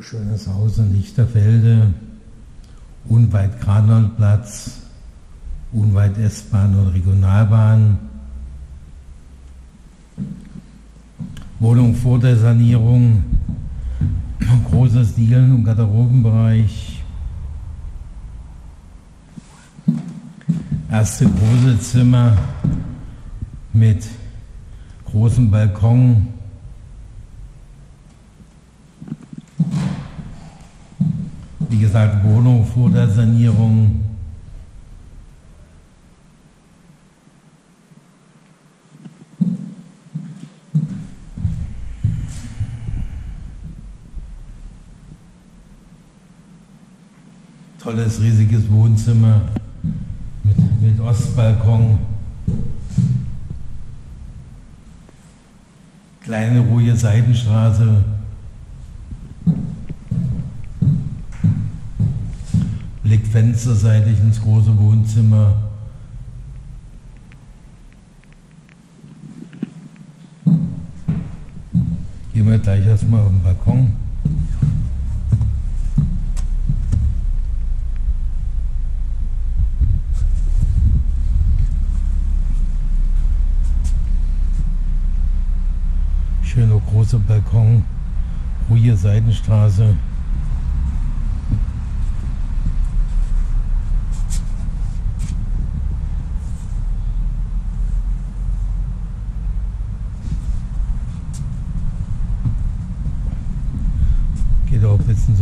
Schönes Haus in Lichterfelde, unweit Granolplatz, unweit S-Bahn und Regionalbahn. Wohnung vor der Sanierung, großes Dielen- und Garderobenbereich. Erste große Zimmer mit großem Balkon. Gesagt, Wohnung vor der Sanierung. Tolles, riesiges Wohnzimmer mit, mit Ostbalkon. Kleine, ruhige Seitenstraße. Blick fensterseitig ins große Wohnzimmer. Gehen wir gleich erstmal auf den Balkon. Schöner großer Balkon, ruhige Seitenstraße.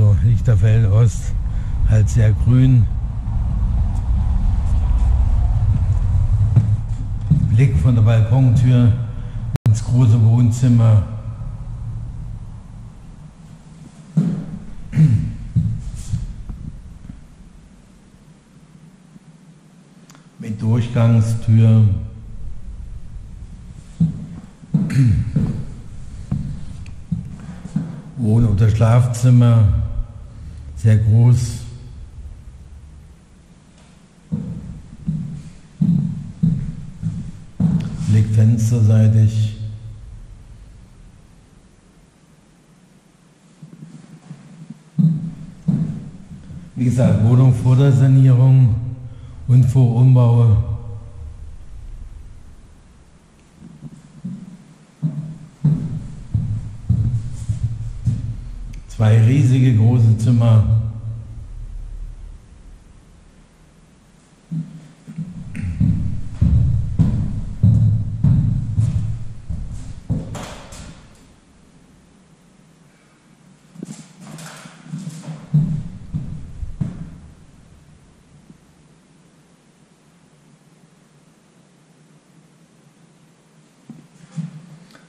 Auch ein bisschen so Lichterfeld Ost, halt sehr grün. Blick von der Balkontür ins große Wohnzimmer. Mit Durchgangstür. Wohn- oder Schlafzimmer, sehr groß. Blick fensterseitig. Wie gesagt, Wohnung vor der Sanierung und vor Umbau. Zwei riesige große Zimmer.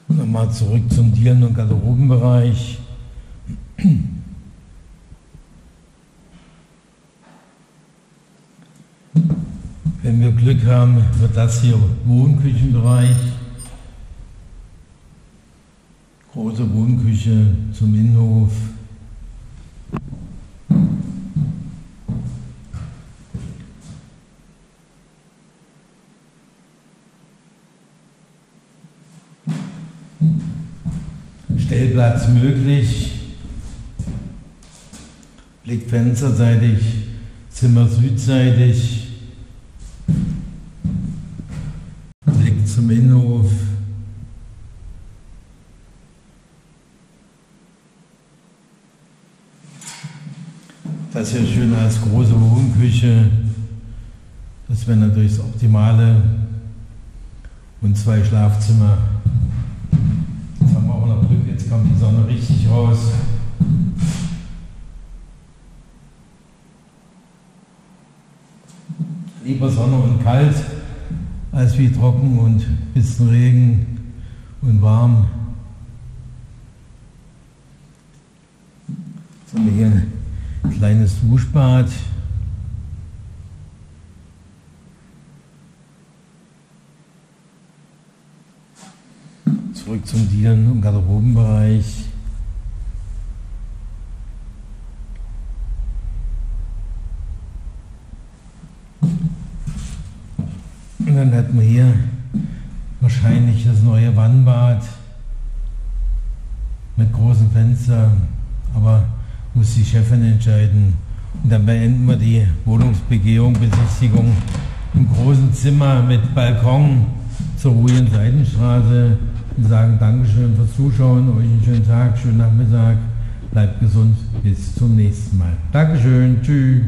Nochmal zurück zum Dielen- und Garderobenbereich. Wenn wir Glück haben, wird das hier Wohnküchenbereich. Große Wohnküche zum Innenhof. Stellplatz möglich. Blick fensterseitig, Zimmer südseitig. Blick zum Innenhof. Das hier schön als große Wohnküche. Das wäre natürlich das Optimale. Und zwei Schlafzimmer. Jetzt haben wir auch noch Glück, jetzt kommt die Sonne richtig raus. Lieber Sonne und kalt, als wie trocken und bisschen Regen und warm. Jetzt haben wir hier ein kleines Duschbad. Zurück zum Dielen- und Garderobenbereich. Dann hätten wir hier wahrscheinlich das neue Wannbad mit großen Fenstern, aber muss die Chefin entscheiden. Und dann beenden wir die Wohnungsbegehung, Besichtigung im großen Zimmer mit Balkon zur ruhigen Seitenstraße und sagen Dankeschön fürs Zuschauen, euch einen schönen Tag, schönen Nachmittag, bleibt gesund, bis zum nächsten Mal. Dankeschön, tschüss.